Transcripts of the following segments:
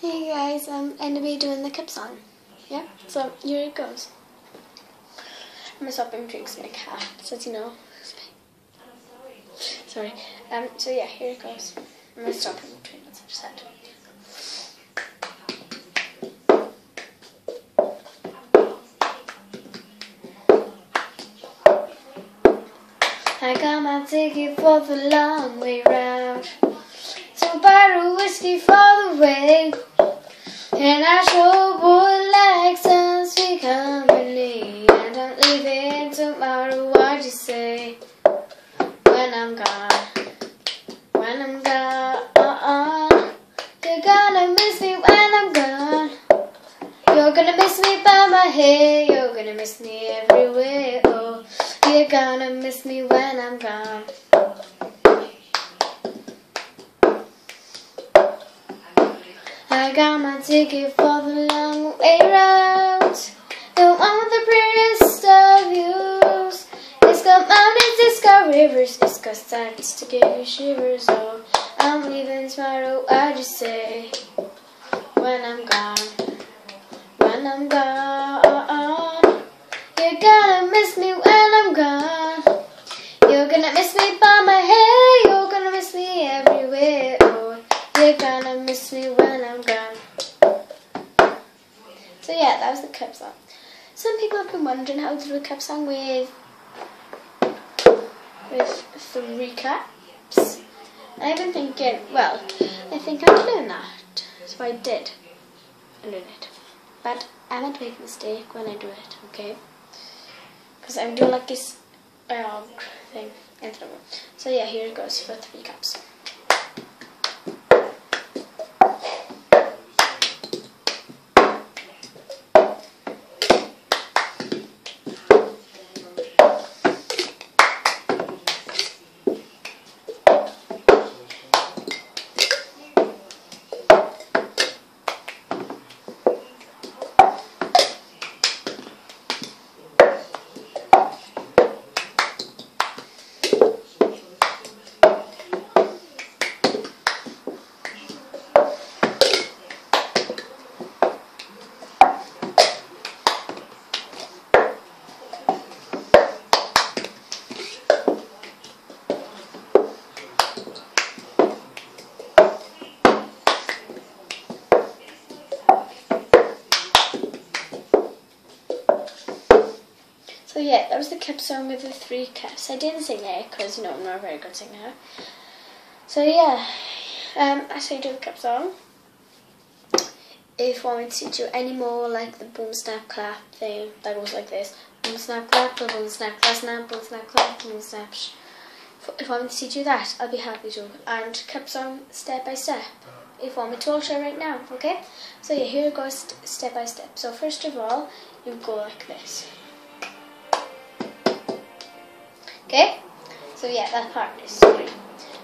Hey guys, I'm going to be doing the Cup song. Yeah, so here it goes. I'm gonna stop him drinks my cat, so you know. Sorry. Um. So yeah, here it goes. I'm gonna stop drinking. That's what I said. I got my ticket for the long way round. So bottle whiskey for the way. I sure would like some sweet company. And don't leave it tomorrow, what you say? When I'm gone, when I'm gone, uh-uh. you're gonna miss me when I'm gone. You're gonna miss me by my hair, you're gonna miss me everywhere. Oh, you're gonna miss me when I'm gone. I got my ticket for the long way round. The one with the prettiest of views. It's got mountains, it's got rivers, it's got sights to give you shivers. Oh, I'm leaving tomorrow, I just say. When I'm gone, when I'm gone, you're gonna miss me when I'm gone. You're gonna miss me by my hair, you're gonna miss me everywhere. Oh, you're gonna miss me when I'm gone. So yeah, that was the Cup song. Some people have been wondering how to do a Cup song with with three cups. And I've been thinking, well, I think I can learn that. So I did. I learned it. But I might make a mistake when I do it, okay? Because I'm doing like this uh, thing. So yeah, here it goes for three caps. So yeah, that was the Cup song with the three caps. I didn't sing it because you know I'm not a very good singer. So yeah, um, how you the Cup song. If you want me to you any more like the boom snap clap thing that goes like this. Boom snap clap, boom snap clap snap, boom snap clap, boom snap. If you want me to you that, I'll be happy to. And Cup song step by step. If you want me to, show right now, okay? So yeah, here it goes step by step. So first of all, you go like this. Okay? So yeah, that part is great.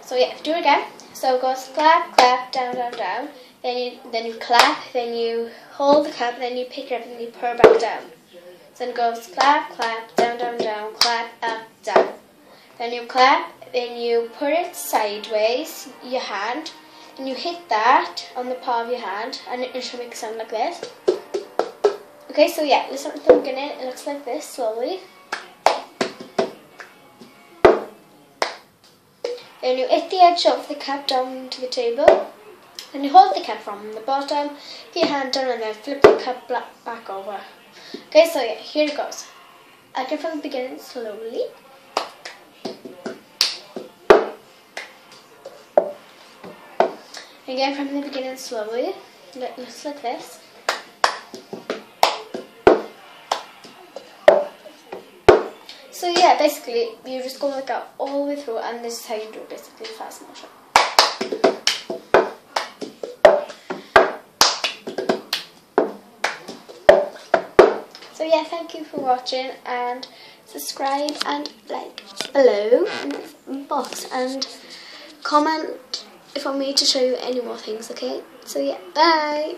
So yeah, do it again. So it goes clap, clap, down, down, down. Then you then you clap, then you hold the clap, then you pick it up and you purr back down. Then it goes clap, clap, down, down, down, clap, up, down. Then you clap, then you put it sideways, your hand, and you hit that on the palm of your hand, and it should make a sound like this. Okay, so yeah, listen to the beginning. It looks like this slowly. Then you hit the edge of the cap down to the table. Then you hold the cap from the bottom, put your hand down and then flip the cap back over. Okay, so yeah, here it goes. Again from the beginning slowly. Again from the beginning slowly. It looks like this. So yeah, basically you just go like that all the way through and this is how you do it basically fast motion. So yeah, thank you for watching and subscribe and like below box and comment if you want me to show you any more things, okay? So yeah, bye!